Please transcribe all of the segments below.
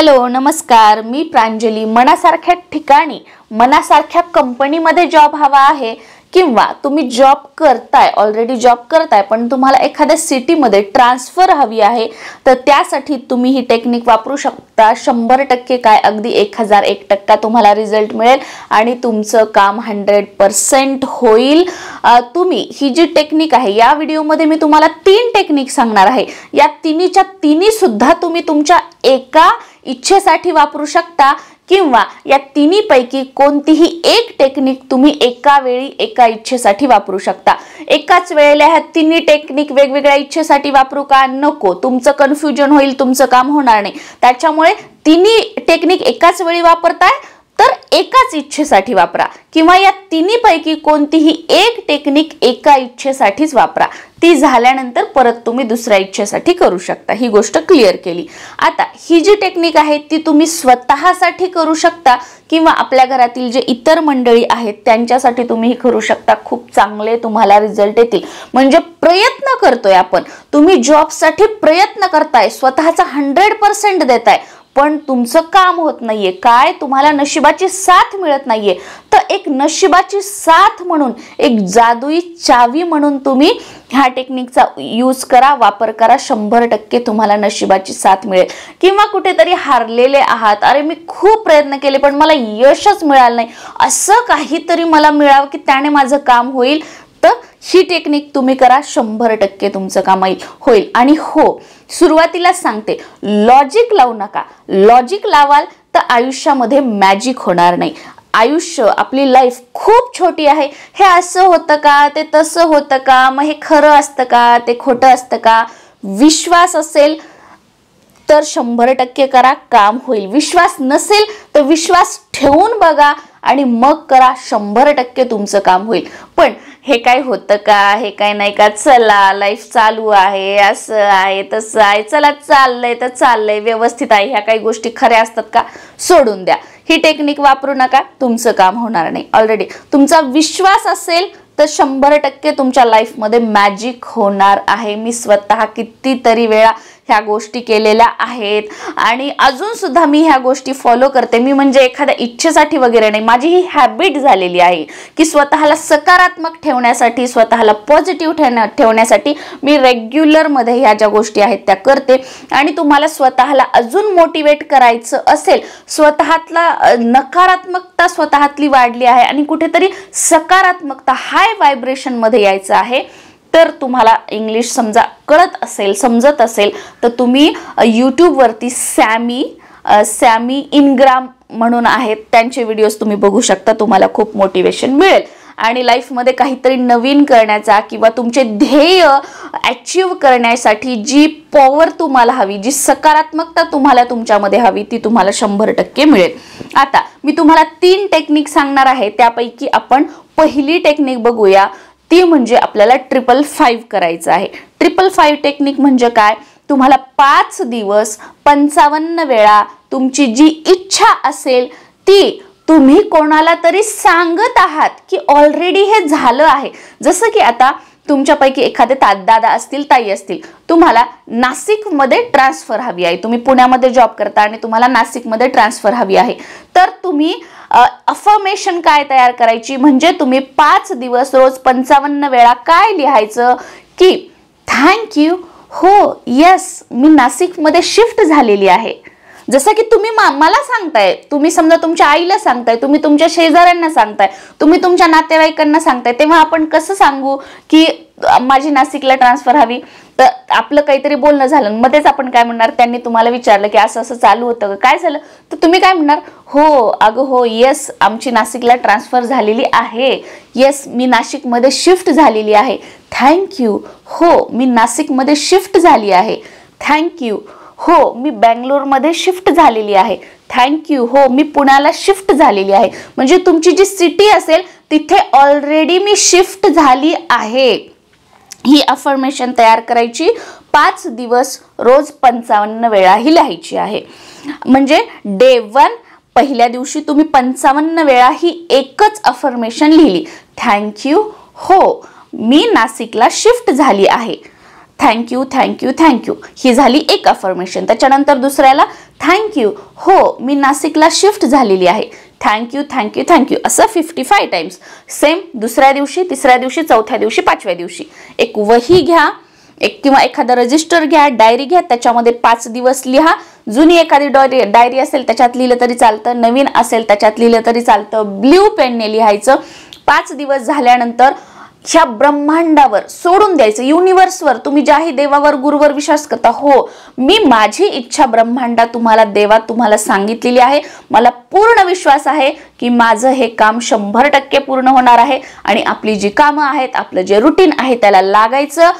Hello नमस्कार. मी प्रांजली. मनासारख्या ठिकाणी मनासारख्या कंपनीमध्ये जॉब हवा आहे किंवा तुम्ही जॉब करताय ऑलरेडी जॉब करताय पण तुम्हाला एखाद्या सिटीमध्ये ट्रान्सफर हवी आहे तर त्यासाठी तुम्ही ही टेक्निक वापरू शकता. शंभर टक्के काय? अगदी एक हजार एक टक्का तुम्हाला रिझल्ट मिळेल आणि तुमचं काम हंड्रेड पर्सेंट होईल. तुम्ही ही जी टेक्निक आहे या व्हिडिओमध्ये मी तुम्हाला तीन टेक्निक सांगणार आहे. या तिन्हीच्या तिन्हीसुद्धा तुम्ही तुमच्या एका इच्छेसाठी वापरू शकता किंवा या तिन्हीपैकी कोणतीही एक टेक्निक तुम्ही एका वेळी एका इच्छेसाठी वापरू शकता. एकाच वेळेला ह्या तिन्ही टेक्निक वेगवेगळ्या इच्छेसाठी वापरू का? नको. तुमचं कन्फ्युजन होईल तुमचं काम होणार नाही. त्याच्यामुळे तिन्ही टेक्निक एकाच वेळी वापरताय तर एकाच इच्छेसाठी वापरा. किंवा या तिन्हीपैकी कोणतीही एक टेक्निक एका इच्छेसाठीच वापरा. ती झाल्यानंतर परत तुम्ही दुसऱ्या इच्छेसाठी करू शकता. ही गोष्ट क्लिअर केली. आता ही जी टेक्निक आहे ती तुम्ही स्वतःसाठी करू शकता किंवा आपल्या घरातील जे इतर मंडळी आहेत त्यांच्यासाठी तुम्ही ही करू शकता. खूप चांगले तुम्हाला रिझल्ट येतील. म्हणजे प्रयत्न करतोय आपण. तुम्ही जॉबसाठी प्रयत्न करताय. स्वतःचा हंड्रेड पर्सेंट देताय. पण तुमचं काम होत नाहीये. काय? तुम्हाला नशिबाची साथ मिळत नाहीये. तर एक नशिबाची साथ म्हणून एक जादुई चावी म्हणून तुम्ही ह्या टेक्निकचा यूज करा वापर करा. शंभर टक्के तुम्हाला नशिबाची साथ मिळेल. किंवा कुठेतरी हारलेले आहात. अरे मी खूप प्रयत्न केले पण मला यशच मिळालं नाही. असं काहीतरी मला मिळावं की त्याने माझं काम होईल. तर ही टेक्निक तुम्ही करा शंभर टक्के तुमचं काम होईल आणि हो सुरुवातीला सांगते लॉजिक लावू नका. लॉजिक लावाल तर आयुष्यामध्ये मॅजिक होणार नाही. आयुष्य आपली लाईफ खूप छोटी आहे. हे असं होतं का? ते तसं होतं का? मग हे खरं असतं का? ते खोटं असतं का? विश्वास असेल तर शंभर टक्के करा काम होईल. विश्वास नसेल तर विश्वास ठेवून बघा आणि मग करा शंभर टक्के तुमचं काम होईल. पण हे काय होतं का? हे काय नाही का? चला लाईफ चालू आहे असं आहे तसं आहे. चला चाललंय तर चाललंय. व्यवस्थित आहे. ह्या काही गोष्टी खऱ्या असतात का? सोडून द्या. ही टेक्निक वापरू नका. तुमचं काम होणार नाही. ऑलरेडी तुमचा विश्वास असेल तर शंभर टक्के तुमच्या लाईफमध्ये मॅजिक होणार आहे. मी स्वतः कितीतरी वेळा ह्या गोष्टी केलेल्या आहेत. आणि अजून सुद्धा मी ह्या गोष्टी फॉलो करते. मी म्हणजे एखाद्या इच्छेसाठी वगैरे नाही. माझी ही हॅबिट झालेली आहे की स्वतःला सकारात्मक ठेवण्यासाठी स्वतःला पॉझिटिव्ह ठेवण्या ठेवण्यासाठी मी रेग्युलरमध्ये ह्या ज्या गोष्टी आहेत त्या करते. आणि तुम्हाला स्वतःला अजून मोटिवेट करायचं असेल स्वतःतला नकारात्मकता स्वतःतली वाढली आहे. आणि कुठेतरी सकारात्मकता हाय व्हायब्रेशनमध्ये यायचं आहे. तर तुम्हाला इंग्लिश समजा कळत असेल समजत असेल तर तुम्ही यूट्यूबवरती सॅमी सॅमी इनग्राम म्हणून आहेत. त्यांचे व्हिडिओज तुम्ही बघू शकता. तुम्हाला खूप मोटिवेशन मिळेल. आणि लाईफमध्ये काहीतरी नवीन करण्याचा किंवा तुमचे ध्येय अचीव करण्यासाठी जी पॉवर तुम्हाला हवी जी सकारात्मकता तुम्हाला तुमच्यामध्ये हवी ती तुम्हाला शंभर टक्के मिळेल. आता मी तुम्हाला तीन टेक्निक सांगणार आहे. त्यापैकी आपण पहिली टेक्निक बघूया. ती म्हणजे आपल्याला ट्रिपल फाईव्ह करायचं आहे. ट्रिपल फाईव्ह टेक्निक म्हणजे काय? तुम्हाला पाच दिवस पंचावन्न वेळा तुमची जी इच्छा असेल ती तुम्ही कोणाला तरी सांगत आहात की ऑलरेडी हे झालं आहे. जसं की आता तुमच्यापैकी एखादे दादा असतील ताई असतील तुम्हाला नाशिकमध्ये ट्रान्सफर हवी आहे. तुम्ही पुण्यामध्ये जॉब करता आणि तुम्हाला नाशिकमध्ये ट्रान्सफर हवी आहे. तर तुम्ही अफर्मेशन काय तयार करायची? म्हणजे तुम्ही पाच दिवस रोज पंचावन्न वेळा काय लिहायचं? की थँक्यू हो यस मी नाशिकमध्ये शिफ्ट झालेली आहे. जसं की तुम्ही मा- मला सांगताय तुम्ही समजा तुमच्या आईला सांगताय तुम्ही तुमच्या शेजाऱ्यांना सांगताय तुम्ही तुमच्या नातेवाईकांना सांगताय तेव्हा आपण कसं सांगू की माझी नाशिकला ट्रान्सफर हवी? तर आपलं काहीतरी बोलणं झालं मध्येच आपण काय म्हणणार? त्यांनी तुम्हाला विचारलं की असं असं चालू होतं का? काय झालं? तर तुम्ही काय म्हणणार? हो अगं हो येस आमची नाशिकला ट्रान्सफर झालेली आहे. येस मी नाशिकमध्ये शिफ्ट झालेली आहे. थँक्यू हो मी नाशिकमध्ये शिफ्ट झाली आहे. थँक्यू हो मी बँगलोरमध्ये शिफ्ट झालेली आहे. थँक्यू हो मी पुण्याला शिफ्ट झालेली आहे. म्हणजे तुमची जी सिटी असेल तिथे ऑलरेडी मी शिफ्ट झाली आहे. ही अफर्मेशन तयार करायची पाच दिवस रोज पंचावन्न वेळा ही लिहायची आहे. म्हणजे डे वन पहिल्या दिवशी तुम्ही पंचावन्न वेळा ही एकच अफर्मेशन लिहिली. थँक्यू हो मी नाशिकला शिफ्ट झाली आहे. थँक्यू थँक्यू थँक्यू ही झाली एक अफर्मेशन त्याच्यानंतर दुसऱ्याला थँक्यू हो मी नाशिकला शिफ्ट झालेली आहे. Thank you thank you thank you असं फिफ्टी फाय टाइम्स सेम दुसऱ्या दिवशी तिसऱ्या दिवशी चौथ्या दिवशी पाचव्या दिवशी. एक वही घ्या एक किंवा एखादा रजिस्टर घ्या डायरी घ्या त्याच्यामध्ये पाच दिवस लिहा. जुनी एखादी डायरी डायरी असेल त्याच्यात लिहिलं तरी चालतं. नवीन असेल त्याच्यात लिहिलं तरी चालतं. ब्ल्यू पेनने लिहायचं. पाच दिवस झाल्यानंतर ह्या ब्रह्मांडावर सोडून द्यायचं. युनिव्हर्सवर तुम्ही ज्याही देवावर गुरुवर विश्वास करता हो मी माझी इच्छा ब्रह्मांडा तुम्हाला देवा तुम्हाला सांगितलेली आहे. मला पूर्ण विश्वास आहे की माझं हे काम शंभर टक्के पूर्ण होणार आहे. आणि आपली जी कामं आहेत आपलं जे रुटीन आहे त्याला लागायचं.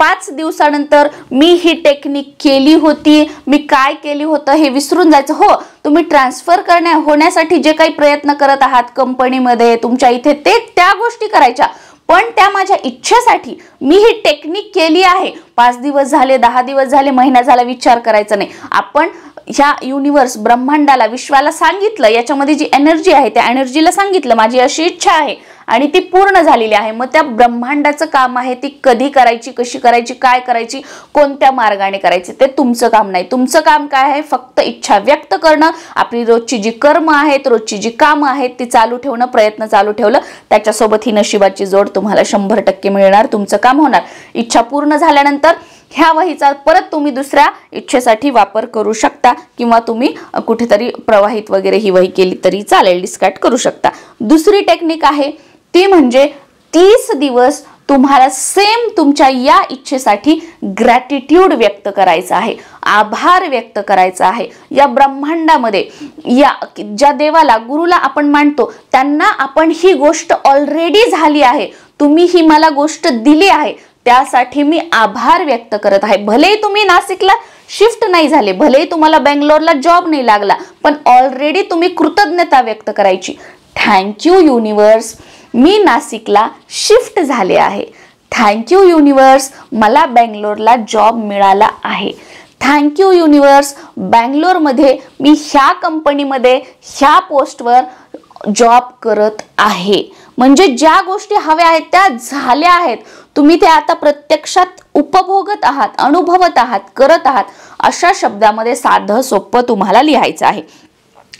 पाच दिवसानंतर मी ही टेक्निक केली होती. मी काय केली होतं हे विसरून जायचं. हो तुम्ही ट्रान्सफर करण्या होण्यासाठी जे काही प्रयत्न करत आहात कंपनीमध्ये तुमच्या इथे ते त्या गोष्टी करायच्या. पण त्या माझ्या इच्छेसाठी मी ही टेक्निक केली आहे. पाच दिवस झाले दहा दिवस झाले महिना झाला विचार करायचा नाही. आपण ह्या युनिवर्स ब्रह्मांडाला विश्वाला सांगितलं याच्यामध्ये जी एनर्जी आहे त्या एनर्जीला सांगितलं. माझी अशी इच्छा आहे. आणि ती पूर्ण झालेली आहे. मग त्या ब्रह्मांडाचं काम आहे ती कधी करायची कशी करायची काय करायची कोणत्या मार्गाने करायची ते तुमचं काम नाही. तुमचं काम काय आहे? फक्त इच्छा व्यक्त करणं. आपली रोजची जी कर्म आहेत रोजची जी कामं आहेत ती चालू ठेवणं प्रयत्न चालू ठेवलं त्याच्यासोबत ही नशिबाची जोड तुम्हाला शंभर टक्के मिळणार तुमचं काम होणार. इच्छा पूर्ण झाल्यानंतर ह्या वहीचा परत तुम्ही दुसऱ्या इच्छेसाठी वापर करू शकता किंवा तुम्ही कुठेतरी प्रवाहित वगैरे ही वही केली तरी चालेल डिस्कार्ड करू शकता. दुसरी टेक्निक आहे ती म्हणजे तीस दिवस तुम्हाला सेम तुमच्या या इच्छेसाठी ग्रॅटिट्यूड व्यक्त करायचा आहे. आभार व्यक्त करायचा आहे. या ब्रह्मांडामध्ये या ज्या देवाला गुरुला आपण मानतो त्यांना आपण ही गोष्ट ऑलरेडी झाली आहे. तुम्ही ही मला गोष्ट दिली आहे. त्यासाठी मी आभार व्यक्त करत आहे. भलेही तुम्ही नाशिकला शिफ्ट नाही झाले भलेही तुम्हाला बेंगलोरला जॉब नाही लागला पण ऑलरेडी तुम्ही कृतज्ञता व्यक्त करायची. थँक्यू युनिवर्स मी नाशिकला शिफ्ट झाले आहे. थँक्यू युनिवर्स मला बँगलोरला जॉब मिळाला आहे. थँक्यू युनिवर्स बँगलोरमध्ये मी ह्या कंपनीमध्ये ह्या पोस्टवर जॉब करत आहे. म्हणजे ज्या गोष्टी हव्या आहेत त्या झाल्या आहेत. तुम्ही ते आता प्रत्यक्षात उपभोगत आहात अनुभवत आहात करत आहात अशा शब्दामध्ये साधं सोपं तुम्हाला लिहायचं आहे.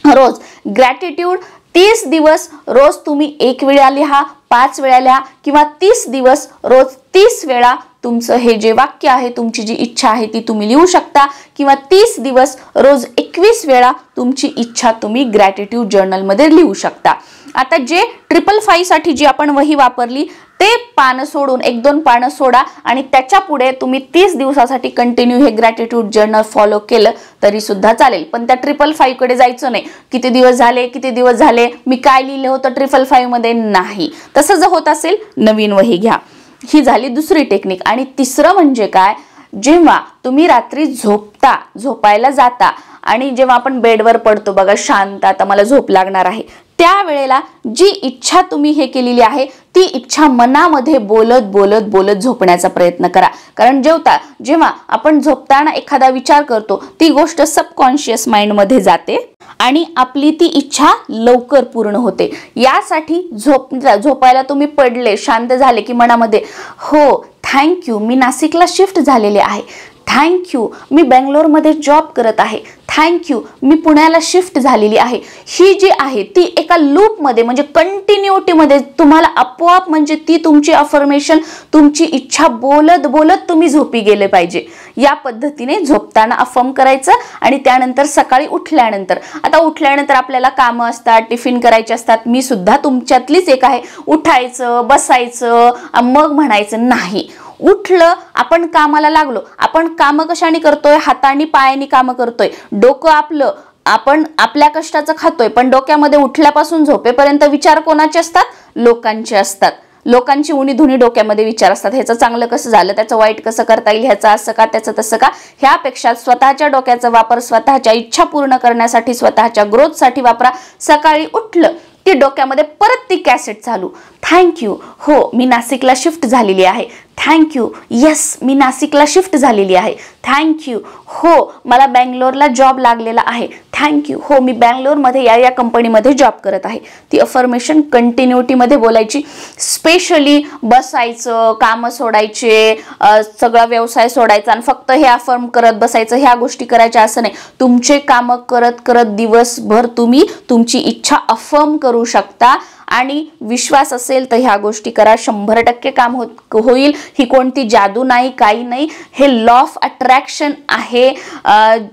रोज ग्रॅटिट्यूड तीस दिवस रोज तुम्ही एक वेळा लिहा पाच वेळा लिहा किंवा तीस दिवस रोज तीस वेळा तुमचं हे जे वाक्य आहे तुमची जी इच्छा आहे ती तुम्ही लिहू शकता. किंवा तीस दिवस रोज एकवीस वेळा तुमची इच्छा तुम्ही ग्रॅटिट्यूड जर्नलमध्ये लिहू शकता. आता जे ट्रिपल फाईव्हसाठी जी आपण वही वापरली ते पानं सोडून एक दोन पानं सोडा आणि त्याच्या पुढे तुम्ही तीस दिवसासाठी कंटिन्यू हे ग्रॅटिट्यूड जर्नल फॉलो केलं तरी सुद्धा चालेल. पण त्या ट्रिपल फाईव्हकडे जायचं नाही. किती दिवस झाले किती दिवस झाले मी काय लिहिलं होतं ट्रिपल फाईव्हमध्ये नाही. तसं जर होत असेल नवीन वही घ्या. ही झाली दुसरी टेक्निक. आणि तिसरं म्हणजे काय? जेव्हा तुम्ही रात्री झोपता झोपायला जाता आणि जेव्हा आपण बेडवर पडतो बघा शांत आता मला झोप लागणार आहे. त्यावेळेला जी इच्छा तुम्ही हे केलेली आहे ती इच्छा मनामध्ये बोलत बोलत बोलत झोपण्याचा प्रयत्न करा. कारण जेवता जेव्हा आपण झोपताना एखादा विचार करतो ती गोष्ट सबकॉन्शियस माइंडमध्ये जाते आणि आपली ती इच्छा लवकर पूर्ण होते. यासाठी झोप झोपायला तुम्ही पडले शांत झाले की मनामध्ये हो थँक्यू मी नाशिकला शिफ्ट झालेले आहे. थँक्यू मी बेंगलोरमध्ये जॉब करत आहे. थँक्यू मी पुण्याला शिफ्ट झालेली आहे. ही जी आहे ती एका लूपमध्ये म्हणजे कंटिन्युटीमध्ये तुम्हाला आपोआप म्हणजे ती तुमची अफर्मेशन तुमची इच्छा बोलत बोलत तुम्ही झोपी गेले पाहिजे. या पद्धतीने झोपताना अफर्म करायचं आणि त्यानंतर सकाळी उठल्यानंतर. आता उठल्यानंतर आपल्याला कामं असतात टिफिन करायचे असतात. मी सुद्धा तुमच्यातलीच एक आहे. उठायचं बसायचं मग म्हणायचं नाही. उठलं आपण कामाला लागलो. आपण कामं कशाने करतोय? हाताने पायाने कामं करतोय. डोकं आपलं आपण आपल्या कष्टाचं खातोय पण डोक्यामध्ये उठल्यापासून झोपेपर्यंत विचार कोणाचे असतात? लोकांचे असतात. लोकांची उणी धुनी डोक्यामध्ये विचार असतात. ह्याचं चांगलं कसं झालं? त्याचं वाईट कसं करता येईल? ह्याचं असं का? त्याचं तसं का? ह्यापेक्षा स्वतःच्या डोक्याचा वापर स्वतःच्या इच्छा पूर्ण करण्यासाठी स्वतःच्या ग्रोथसाठी वापरा. सकाळी उठलं ती डोक्यामध्ये परत ती कॅसेट चालू. थँक्यू. हो मी नाशिकला शिफ्ट झालेली आहे. थँक्यू येस मी नाशिकला शिफ्ट झालेली आहे. थँक्यू हो मला बँगलोरला जॉब लागलेला आहे. थँक्यू हो मी बँगलोरमध्ये या या कंपनीमध्ये जॉब करत आहे. ती अफर्मेशन कंटिन्युटीमध्ये बोलायची. स्पेशली बसायचं कामं सोडायचे सगळा व्यवसाय सोडायचा आणि फक्त हे अफर्म करत बसायचं ह्या गोष्टी करायच्या असं नाही. तुमचे कामं करत करत दिवसभर तुम्ही तुमची इच्छा अफर्म करू शकता. आणि विश्वास असेल तर ह्या गोष्टी करा. शंभर टक्के काम हो होईल. ही कोणती जादू नाही काही नाही. हे लॉ ऑफ अट्रॅक्शन आहे.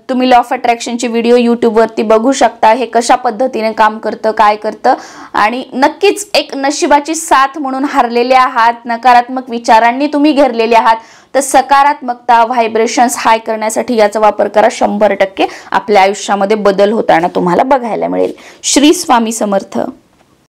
तुम्ही लॉ ऑफ अट्रॅक्शनची व्हिडिओ यूट्यूबवरती बघू शकता. हे कशा पद्धतीने काम करतं काय करतं. आणि नक्कीच एक नशिबाची साथ म्हणून हरलेले आहात नकारात्मक विचारांनी तुम्ही घेरलेले आहात तर सकारात्मकता व्हायब्रेशन्स हाय करण्यासाठी याचा वापर करा. शंभर टक्के आपल्या आयुष्यामध्ये बदल होताना तुम्हाला बघायला मिळेल. श्री स्वामी समर्थ.